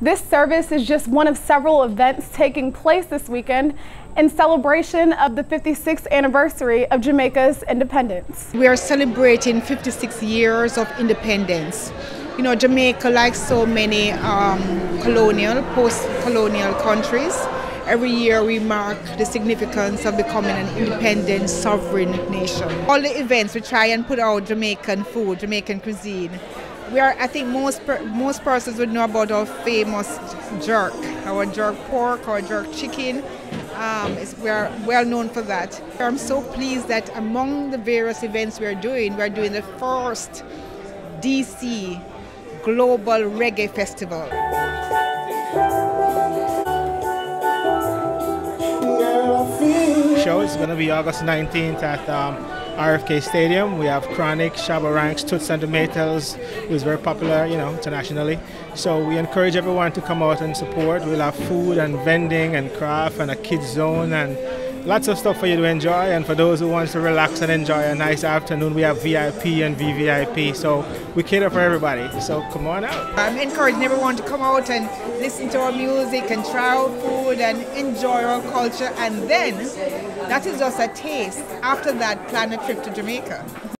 This service is just one of several events taking place this weekend in celebration of the 56th anniversary of Jamaica's independence. We are celebrating 56 years of independence. You know, Jamaica, like so many um, colonial, post-colonial countries, every year we mark the significance of becoming an independent, sovereign nation. All the events, we try and put out Jamaican food, Jamaican cuisine. We are, I think most most persons would know about our famous jerk, our jerk pork, our jerk chicken. Um, we are well known for that. I'm so pleased that among the various events we are doing, we are doing the first DC Global Reggae Festival. Show is going to be August 19th at um, RFK Stadium. We have Chronixx, Shabba Ranks, Toots and the Maytals, who is very popular, you know, internationally. So we encourage everyone to come out and support. We'll have food and vending and craft and a kids zone and lots of stuff for you to enjoy. And for those who want to relax and enjoy a nice afternoon, we have VIP and VVIP. So we cater for everybody. So come on out. I'm encouraging everyone to come out and listen to our music and try our food and enjoy our culture. And then that is just a taste. After that, plan a trip to Jamaica.